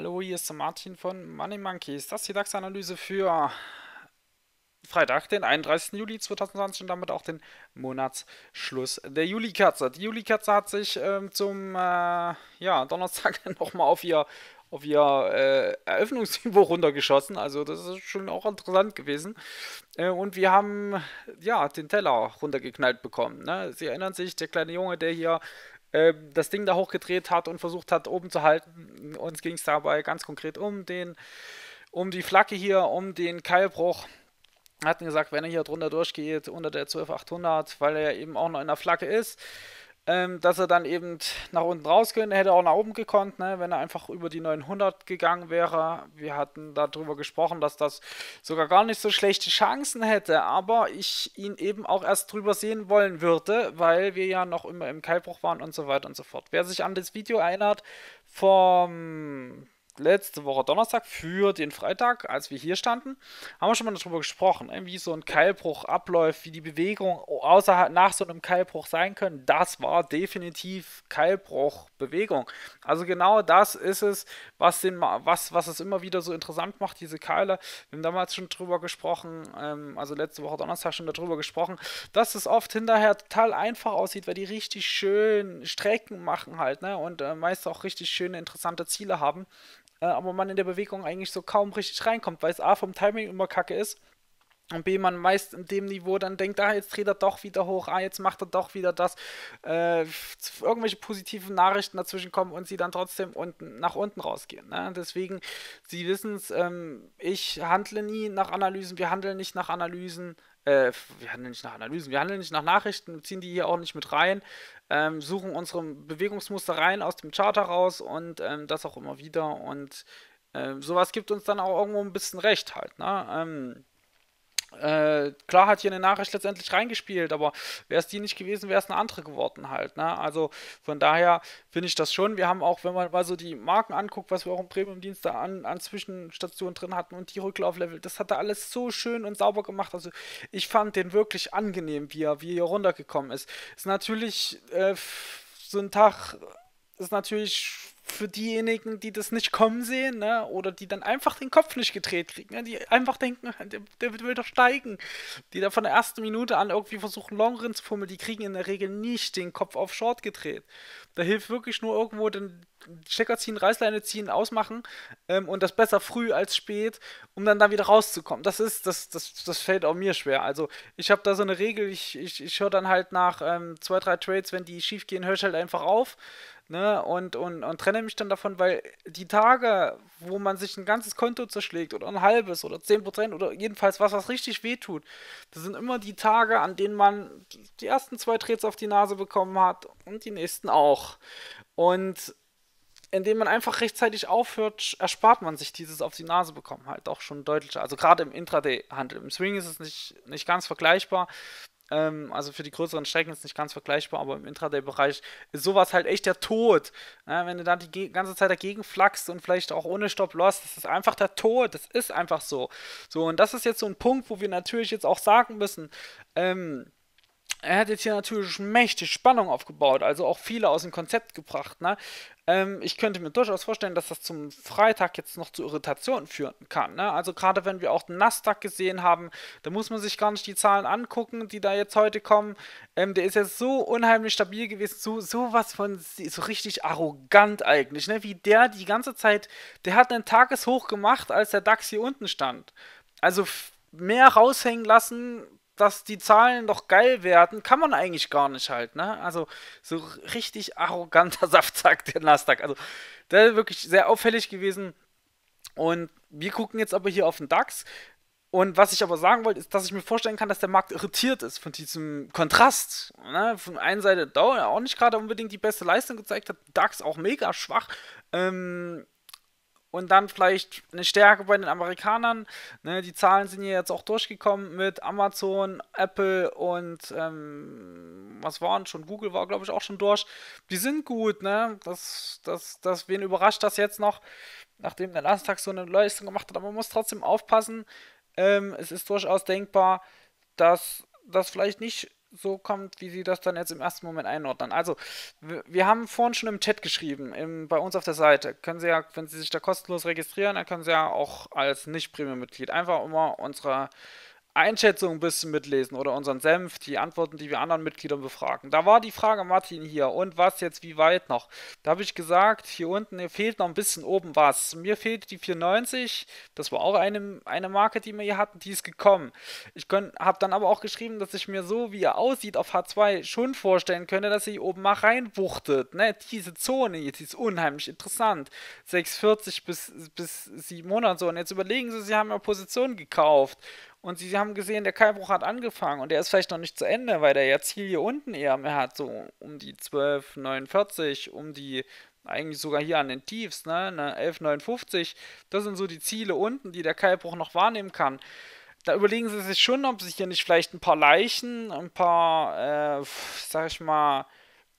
Hallo, hier ist der Martin von Money Monkeys. Das ist die DAX-Analyse für Freitag, den 31. Juli 2020 und damit auch den Monatsschluss der Juli-Kerze. Die Juli-Kerze hat sich ähm, zum äh, ja, Donnerstag nochmal auf ihr, auf ihr äh, Eröffnungsniveau runtergeschossen. Also das ist schon auch interessant gewesen. Äh, und wir haben ja den Teller runtergeknallt bekommen. Ne? Sie erinnern sich, der kleine Junge, der hier ähm, das Ding da hochgedreht hat und versucht hat, oben zu halten. Uns ging es dabei ganz konkret um den, um die Flagge hier, um den Keilbruch. Wir hatten gesagt, wenn er hier drunter durchgeht, unter der 12800, weil er eben auch noch in der Flagge ist, ähm, dass er dann eben nach unten raus könnte, hätte auch nach oben gekonnt, ne, wenn er einfach über die 900 gegangen wäre. Wir hatten darüber gesprochen, dass das sogar gar nicht so schlechte Chancen hätte, aber ich ihn eben auch erst drüber sehen wollen würde, weil wir ja noch immer im Keilbruch waren und so weiter und so fort. Wer sich an das Video erinnert vom letzte Woche Donnerstag für den Freitag, als wir hier standen, haben wir schon mal darüber gesprochen, ne, wie so ein Keilbruch abläuft, wie die Bewegung außerhalb nach so einem Keilbruch sein können. Das war definitiv Keilbruchbewegung. Also genau das ist es, was, den, was, was es immer wieder so interessant macht, diese Keile. Wir haben damals schon drüber gesprochen, ähm, also letzte Woche Donnerstag schon darüber gesprochen, dass es oft hinterher total einfach aussieht, weil die richtig schön Strecken machen halt, ne? Und äh, meist auch richtig schöne, interessante Ziele haben äh, aber man in der Bewegung eigentlich so kaum richtig reinkommt, weil es A vom Timing immer kacke ist und B, man meist in dem Niveau dann denkt, ah, jetzt dreht er doch wieder hoch, ah, jetzt macht er doch wieder das. Äh, irgendwelche positiven Nachrichten dazwischen kommen und sie dann trotzdem unten, nach unten rausgehen. Ne? Deswegen, Sie wissen es, ähm, ich handle nie nach Analysen, wir handeln nicht nach Analysen, äh, wir handeln nicht nach Analysen, wir handeln nicht nach Nachrichten, ziehen die hier auch nicht mit rein, ähm, suchen unsere Bewegungsmuster rein aus dem Charter raus und ähm, das auch immer wieder und äh, sowas gibt uns dann auch irgendwo ein bisschen recht halt. Ne? Äh, klar hat hier eine Nachricht letztendlich reingespielt, aber wäre es die nicht gewesen, wäre es eine andere geworden halt. Ne? Also von daher finde ich das schon. Wir haben auch, wenn man mal so die Marken anguckt, was wir auch im Premium-Dienst da an, an Zwischenstationen drin hatten und die Rücklauflevel, das hat er alles so schön und sauber gemacht. Also ich fand den wirklich angenehm, wie er, wie er hier runtergekommen ist. Ist natürlich äh, so ein Tag, ist natürlich für diejenigen, die das nicht kommen sehen, ne, oder die dann einfach den Kopf nicht gedreht kriegen, ne, die einfach denken, der, der will doch steigen, die da von der ersten Minute an irgendwie versuchen, Longrin zu fummeln, die kriegen in der Regel nicht den Kopf auf Short gedreht. Da hilft wirklich nur irgendwo den Stecker ziehen, Reißleine ziehen, ausmachen ähm, und das besser früh als spät, um dann da wieder rauszukommen. Das ist, das, das, das fällt auch mir schwer. Also ich habe da so eine Regel, ich, ich, ich höre dann halt nach ähm, zwei, drei Trades, wenn die schief gehen, höre ich halt einfach auf ne, und, und, und trenne mich dann davon, weil die Tage, wo man sich ein ganzes Konto zerschlägt oder ein halbes oder 10% oder jedenfalls was, was richtig wehtut, das sind immer die Tage, an denen man die ersten zwei Trades auf die Nase bekommen hat und die nächsten auch. Und indem man einfach rechtzeitig aufhört, erspart man sich dieses auf die Nase bekommen halt auch schon deutlicher. Also gerade im Intraday-Handel. Im Swing ist es nicht, nicht ganz vergleichbar. Ähm, also für die größeren Strecken ist es nicht ganz vergleichbar, aber im Intraday-Bereich ist sowas halt echt der Tod. Ja, wenn du da die ganze Zeit dagegen flachst und vielleicht auch ohne Stop-Loss, das ist einfach der Tod. Das ist einfach so. So, und das ist jetzt so ein Punkt, wo wir natürlich jetzt auch sagen müssen, ähm, er hat jetzt hier natürlich mächtig Spannung aufgebaut, also auch viele aus dem Konzept gebracht. Ne? Ähm, ich könnte mir durchaus vorstellen, dass das zum Freitag jetzt noch zu Irritationen führen kann. Ne? Also gerade wenn wir auch den Nasdaq gesehen haben, da muss man sich gar nicht die Zahlen angucken, die da jetzt heute kommen. Ähm, der ist ja so unheimlich stabil gewesen, so sowas von so richtig arrogant eigentlich, ne? Wie der die ganze Zeit, der hat einen Tageshoch gemacht, als der DAX hier unten stand. Also mehr raushängen lassen dass die Zahlen doch geil werden, kann man eigentlich gar nicht halt, ne? Also so richtig arroganter Saftsack der Nasdaq. Also der ist wirklich sehr auffällig gewesen. Und wir gucken jetzt aber hier auf den DAX. Und was ich aber sagen wollte, ist, dass ich mir vorstellen kann, dass der Markt irritiert ist von diesem Kontrast. Ne? Von einer Seite Dow auch nicht gerade unbedingt die beste Leistung gezeigt hat, DAX auch mega schwach. Ähm, und dann vielleicht eine Stärke bei den Amerikanern. Ne, die Zahlen sind ja jetzt auch durchgekommen mit Amazon, Apple und ähm, was waren schon? Google war, glaube ich, auch schon durch. Die sind gut, ne? Das, das, das, wen überrascht das jetzt noch, nachdem der Nasdaq so eine Leistung gemacht hat. Aber man muss trotzdem aufpassen. Ähm, es ist durchaus denkbar, dass das vielleicht nicht so kommt, wie sie das dann jetzt im ersten Moment einordnen. Also, wir haben vorhin schon im Chat geschrieben, im, bei uns auf der Seite. Können Sie ja, wenn Sie sich da kostenlos registrieren, dann können Sie ja auch als Nicht-Premium-Mitglied einfach immer unsere Einschätzung ein bisschen mitlesen oder unseren Senf, die Antworten, die wir anderen Mitgliedern befragen. Da war die Frage, Martin, hier, und was jetzt, wie weit noch? Da habe ich gesagt, hier unten hier fehlt noch ein bisschen oben was. Mir fehlt die 490, das war auch eine, eine Marke, die wir hier hatten, die ist gekommen. Ich habe dann aber auch geschrieben, dass ich mir so, wie er aussieht auf H2, schon vorstellen könnte, dass sie hier oben mal reinwuchtet. Ne? Diese Zone jetzt ist unheimlich interessant. 640 bis, bis 700 so. Und jetzt überlegen Sie, Sie haben ja Position gekauft und sie haben gesehen, der Keilbruch hat angefangen und der ist vielleicht noch nicht zu Ende, weil der ja Ziel hier unten eher mehr hat, so um die 12,49, um die, eigentlich sogar hier an den Tiefs, ne, ne 11,59. Das sind so die Ziele unten, die der Keilbruch noch wahrnehmen kann. Da überlegen sie sich schon, ob sich hier nicht vielleicht ein paar Leichen, ein paar, äh, sag ich mal,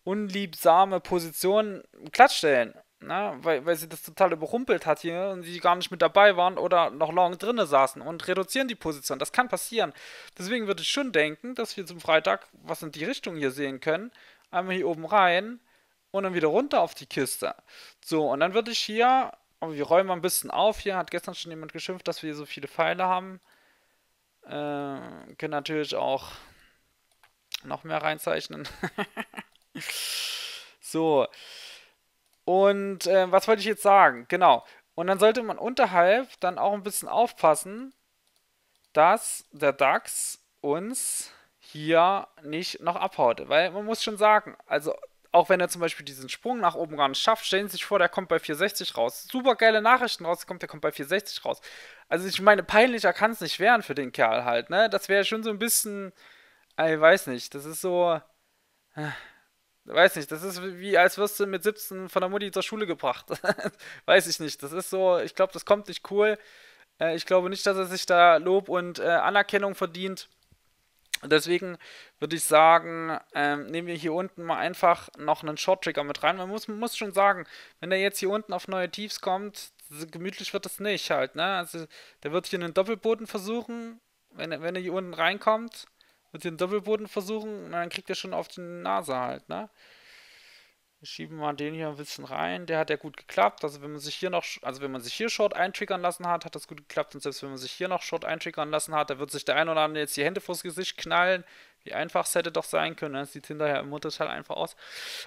unliebsame Positionen glattstellen. Ne? Weil, weil sie das total überrumpelt hat hier und sie gar nicht mit dabei waren oder noch lang drinnen saßen und reduzieren die Position. Das kann passieren. Deswegen würde ich schon denken, dass wir zum Freitag was in die Richtung hier sehen können. Einmal hier oben rein und dann wieder runter auf die Kiste. So, und dann würde ich hier, aber wir räumen ein bisschen auf. Hier hat gestern schon jemand geschimpft, dass wir hier so viele Pfeile haben. Äh, können natürlich auch noch mehr reinzeichnen. so. Und äh, was wollte ich jetzt sagen? Genau. Und dann sollte man unterhalb dann auch ein bisschen aufpassen, dass der DAX uns hier nicht noch abhaut. Weil man muss schon sagen, also auch wenn er zum Beispiel diesen Sprung nach oben gar nicht schafft, stellen Sie sich vor, der kommt bei 460 raus. Super geile Nachrichten rauskommt, der kommt bei 460 raus. Also ich meine, peinlicher kann es nicht werden für den Kerl halt, ne? Das wäre schon so ein bisschen, ich weiß nicht, das ist so, äh, Weiß nicht, das ist wie als wirst du mit 17 von der Mutti zur Schule gebracht. Weiß ich nicht. Das ist so, ich glaube, das kommt nicht cool. Äh, ich glaube nicht, dass er sich da Lob und äh, Anerkennung verdient. Deswegen würde ich sagen, ähm, nehmen wir hier unten mal einfach noch einen Short-Trigger mit rein. Man muss, man muss schon sagen, wenn der jetzt hier unten auf neue Tiefs kommt, gemütlich wird das nicht halt, ne? Also der wird hier einen Doppelboden versuchen, wenn wenn er hier unten reinkommt wird den Doppelboden versuchen dann kriegt er schon auf die Nase halt, ne? Wir schieben mal den hier ein bisschen rein. Der hat ja gut geklappt. Also wenn man sich hier noch, also wenn man sich hier Short eintriggern lassen hat, hat das gut geklappt. Und selbst wenn man sich hier noch Short eintriggern lassen hat, da wird sich der ein oder andere jetzt die Hände vors Gesicht knallen. Wie einfach es hätte doch sein können. Das sieht hinterher im Mutterteil einfach aus.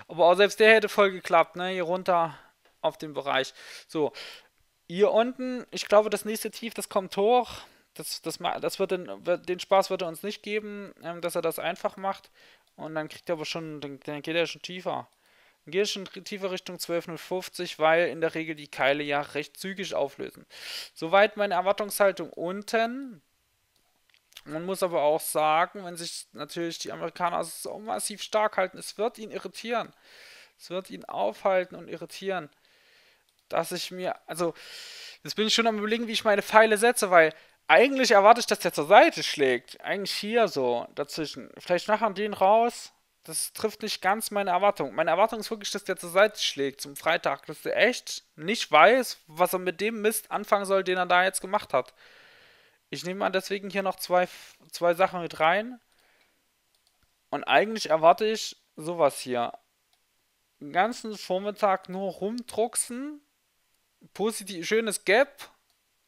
Aber auch selbst der hätte voll geklappt, ne? Hier runter auf dem Bereich. So. Hier unten, ich glaube, das nächste Tief, das kommt hoch das, das, das wird den, den Spaß wird er uns nicht geben, ähm, dass er das einfach macht. Und dann kriegt er aber schon, dann, dann geht er schon tiefer. Dann geht er schon tiefer Richtung 12,050, weil in der Regel die Keile ja recht zügig auflösen. Soweit meine Erwartungshaltung unten. Man muss aber auch sagen, wenn sich natürlich die Amerikaner so massiv stark halten, es wird ihn irritieren. Es wird ihn aufhalten und irritieren. Dass ich mir, also, jetzt bin ich schon am überlegen, wie ich meine Pfeile setze, weil eigentlich erwarte ich, dass der zur Seite schlägt. Eigentlich hier so dazwischen. Vielleicht nachher den raus. Das trifft nicht ganz meine Erwartung. Meine Erwartung ist wirklich, dass der zur Seite schlägt zum Freitag. Dass der echt nicht weiß, was er mit dem Mist anfangen soll, den er da jetzt gemacht hat. Ich nehme mal deswegen hier noch zwei, zwei Sachen mit rein. Und eigentlich erwarte ich sowas hier. Den ganzen Vormittag nur rumdrucksen. Positiv, schönes Gap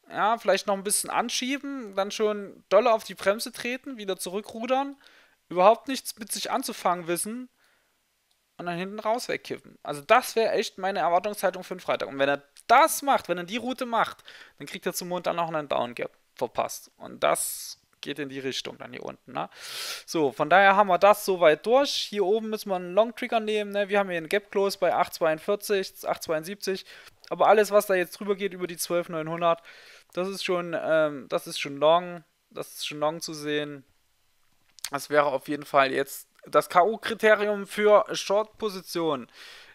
ja, vielleicht noch ein bisschen anschieben, dann schon doll auf die Bremse treten, wieder zurückrudern, überhaupt nichts mit sich anzufangen wissen und dann hinten raus wegkippen. Also das wäre echt meine Erwartungshaltung für den Freitag. Und wenn er das macht, wenn er die Route macht, dann kriegt er zum Mond dann noch einen Downgap verpasst. Und das geht in die Richtung dann hier unten. Ne? So, von daher haben wir das soweit durch. Hier oben müssen wir einen Long Trigger nehmen. Ne? Wir haben hier einen Gap Close bei 8,42, 8,72. Aber alles, was da jetzt drüber geht, über die 12,900, das ist schon, ähm, das ist schon long. Das ist schon long zu sehen. Das wäre auf jeden Fall jetzt das K.O.-Kriterium für Short-Position.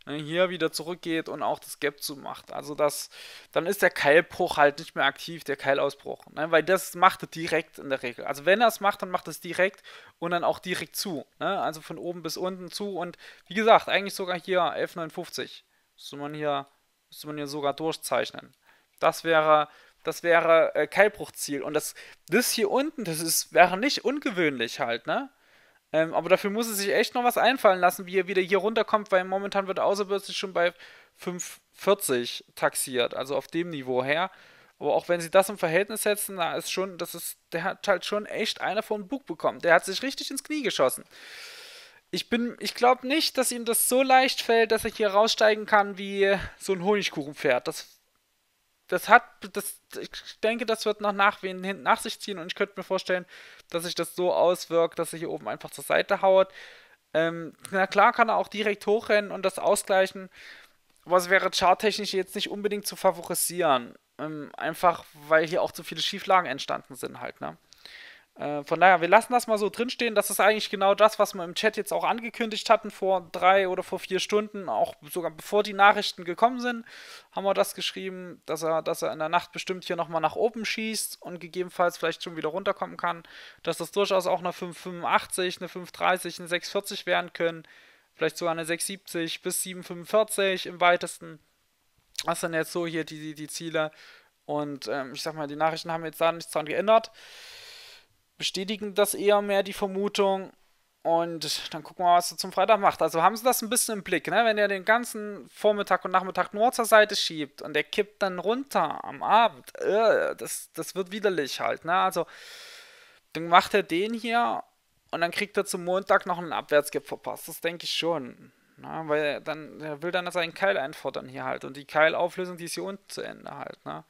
Ne, hier wieder zurückgeht und auch das Gap zumacht. Also das, dann ist der Keilbruch halt nicht mehr aktiv, der Keilausbruch. Ne? Weil das macht er direkt in der Regel. Also wenn er es macht, dann macht es direkt und dann auch direkt zu. Ne? Also von oben bis unten zu und wie gesagt, eigentlich sogar hier 1159. Müsste man hier, müsste man hier sogar durchzeichnen. Das wäre, das wäre äh, Keilbruchziel. Und das, das hier unten, das ist, wäre nicht ungewöhnlich halt, ne? Ähm, aber dafür muss es sich echt noch was einfallen lassen, wie er wieder hier runterkommt, weil momentan wird außerbörslich schon bei 5,40 taxiert, also auf dem Niveau her. Aber auch wenn sie das im Verhältnis setzen, da ist schon, das ist, der hat halt schon echt einer von Bug bekommen. Der hat sich richtig ins Knie geschossen. Ich bin, ich glaube nicht, dass ihm das so leicht fällt, dass er hier raussteigen kann wie so ein Honigkuchenpferd. Das, das hat, das, ich denke, das wird noch nach, hinten nach sich ziehen und ich könnte mir vorstellen, dass sich das so auswirkt, dass er hier oben einfach zur Seite haut. Ähm, na klar kann er auch direkt hochrennen und das ausgleichen, es wäre charttechnisch jetzt nicht unbedingt zu favorisieren. Ähm, einfach, weil hier auch zu viele Schieflagen entstanden sind halt, ne? Äh, von daher, wir lassen das mal so drinstehen. Das ist eigentlich genau das, was wir im Chat jetzt auch angekündigt hatten vor drei oder vor vier Stunden, auch sogar bevor die Nachrichten gekommen sind, haben wir das geschrieben, dass er, dass er in der Nacht bestimmt hier nochmal nach oben schießt und gegebenenfalls vielleicht schon wieder runterkommen kann. Dass das durchaus auch eine 585, eine 530, eine 640 werden können. Vielleicht sogar eine 670 bis 745 im weitesten. Das sind jetzt so hier die, die Ziele. Und ähm, ich sag mal, die Nachrichten haben jetzt da nichts dran geändert. Bestätigen das eher mehr die Vermutung. Und dann gucken wir mal, was er zum Freitag macht. Also haben sie das ein bisschen im Blick, ne? Wenn er den ganzen Vormittag und Nachmittag nur zur Seite schiebt und der kippt dann runter am Abend, äh, das, das wird widerlich halt, ne? Also dann macht er den hier und dann kriegt er zum Montag noch einen Abwärtskip verpasst. Das denke ich schon. Na, weil er dann, er will dann seinen Keil einfordern hier halt. Und die Keilauflösung, die ist hier unten zu Ende halt, ne?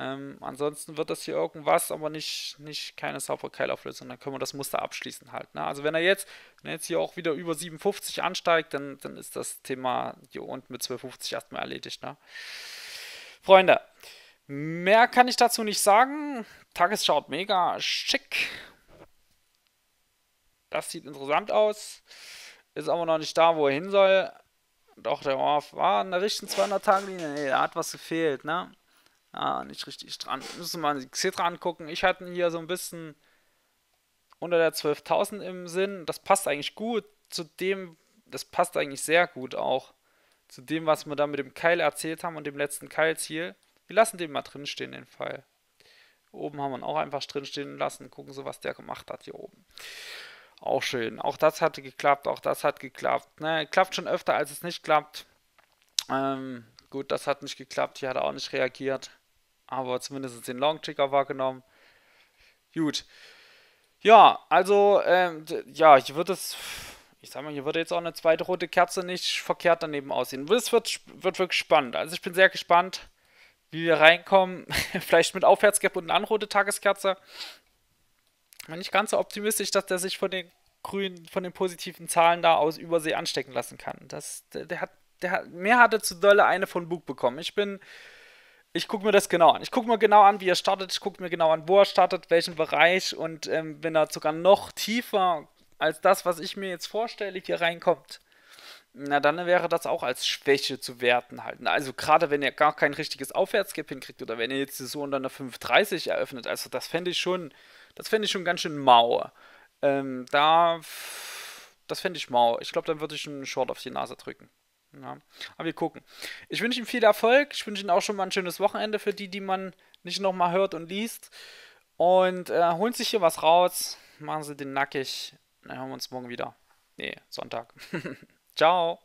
Ähm, ansonsten wird das hier irgendwas, aber nicht, nicht keine saubere Keilauflösung. Dann können wir das Muster abschließen halt. Ne? Also wenn er jetzt, wenn er jetzt hier auch wieder über 57 ansteigt, dann, dann ist das Thema hier unten mit 1250 erstmal erledigt. Ne? Freunde, mehr kann ich dazu nicht sagen. Tagesschau mega schick. Das sieht interessant aus. Ist aber noch nicht da, wo er hin soll. Doch, der war an der richtigen 200-Tage-Linie. Nee, da hat was gefehlt, ne? Ah, nicht richtig dran. Müssen wir mal die Xetra angucken. Ich hatte hier so ein bisschen unter der 12.000 im Sinn. Das passt eigentlich gut zu dem, das passt eigentlich sehr gut auch zu dem, was wir da mit dem Keil erzählt haben und dem letzten Keilziel. Wir lassen den mal drinstehen, den Pfeil. Oben haben wir ihn auch einfach drinstehen lassen. Gucken Sie, was der gemacht hat hier oben. Auch schön. Auch das hatte geklappt, auch das hat geklappt. Ne, klappt schon öfter, als es nicht klappt. Ähm, gut, das hat nicht geklappt. Hier hat er auch nicht reagiert. Aber zumindest den Long Trigger wahrgenommen. Gut. Ja, also, ähm, ja, ich würde es. Ich sag mal, hier würde jetzt auch eine zweite rote Kerze nicht verkehrt daneben aussehen. Es wird, wird wirklich spannend. Also ich bin sehr gespannt, wie wir reinkommen. Vielleicht mit Aufwärtsgap und eine rote Tageskerze bin nicht ganz so optimistisch, dass der sich von den grünen, von den positiven Zahlen da aus Übersee anstecken lassen kann. Das, der, der hat, der hat, mehr hatte zu dolle eine von Bug bekommen. Ich bin, ich gucke mir das genau an. Ich gucke mir genau an, wie er startet. Ich gucke mir genau an, wo er startet, welchen Bereich und ähm, wenn er sogar noch tiefer als das, was ich mir jetzt vorstelle, hier reinkommt, na dann wäre das auch als Schwäche zu werten halt. Also gerade wenn er gar kein richtiges Aufwärtsgap hinkriegt oder wenn er jetzt so unter einer 5,30 eröffnet, also das fände ich schon das fände ich schon ganz schön mau. Ähm, da, das fände ich mau. Ich glaube, dann würde ich einen Short auf die Nase drücken. Ja. Aber wir gucken. Ich wünsche ihm viel Erfolg. Ich wünsche ihm auch schon mal ein schönes Wochenende für die, die man nicht nochmal hört und liest. Und äh, holen sich hier was raus. Machen Sie den nackig. Dann hören wir uns morgen wieder. Nee, Sonntag. Ciao.